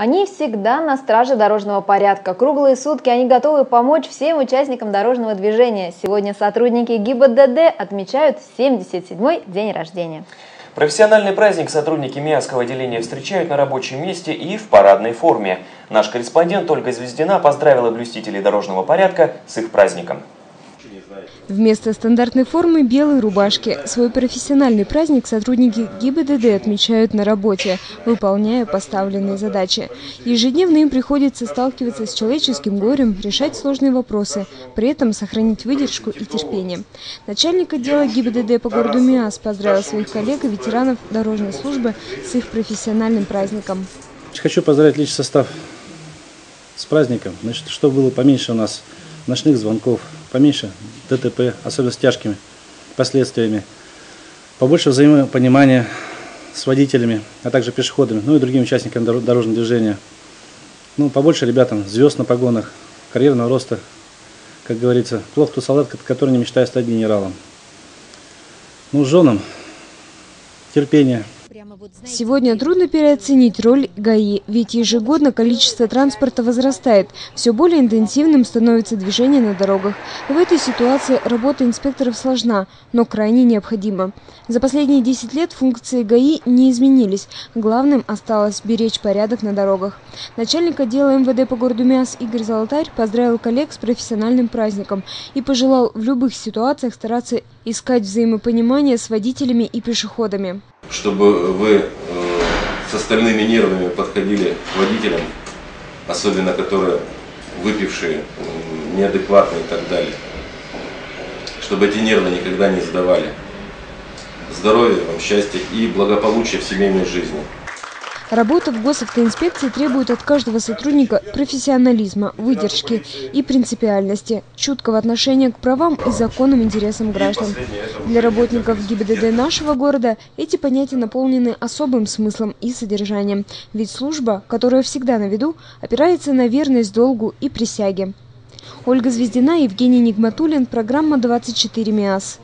Они всегда на страже дорожного порядка. Круглые сутки они готовы помочь всем участникам дорожного движения. Сегодня сотрудники ГИБДД отмечают 77-й день рождения. Профессиональный праздник сотрудники МИАского отделения встречают на рабочем месте и в парадной форме. Наш корреспондент Ольга Звездина поздравила блюстителей дорожного порядка с их праздником. Вместо стандартной формы – белой рубашки. Свой профессиональный праздник сотрудники ГИБДД отмечают на работе, выполняя поставленные задачи. Ежедневно им приходится сталкиваться с человеческим горем, решать сложные вопросы, при этом сохранить выдержку и терпение. Начальник отдела ГИБДД по городу МИАС поздравил своих коллег и ветеранов дорожной службы с их профессиональным праздником. Хочу поздравить личный состав с праздником, значит, чтобы было поменьше у нас ночных звонков, поменьше ДТП, особенно с тяжкими последствиями, побольше взаимопонимания с водителями, а также пешеходами, ну и другими участниками дорожного движения. Ну, побольше ребятам звезд на погонах, карьерного роста, как говорится. Плохо тот солдат, который не мечтает стать генералом. Ну, женам терпение, Сегодня трудно переоценить роль ГАИ, ведь ежегодно количество транспорта возрастает, все более интенсивным становится движение на дорогах. В этой ситуации работа инспекторов сложна, но крайне необходима. За последние 10 лет функции ГАИ не изменились, главным осталось беречь порядок на дорогах. Начальник отдела МВД по городу Миас Игорь Золотарь поздравил коллег с профессиональным праздником и пожелал в любых ситуациях стараться искать взаимопонимание с водителями и пешеходами чтобы вы э, с остальными нервами подходили к водителям, особенно которые выпившие, неадекватные и так далее. Чтобы эти нервы никогда не сдавали. Здоровья вам, счастья и благополучия в семейной жизни. Работа в госавтоинспекции требует от каждого сотрудника профессионализма, выдержки и принципиальности, чуткого отношения к правам и законным интересам граждан. Для работников ГИБДД нашего города эти понятия наполнены особым смыслом и содержанием, ведь служба, которая всегда на виду, опирается на верность долгу и присяге. Ольга Звездина, Евгений Нигматуллин, программа «24 МИАС».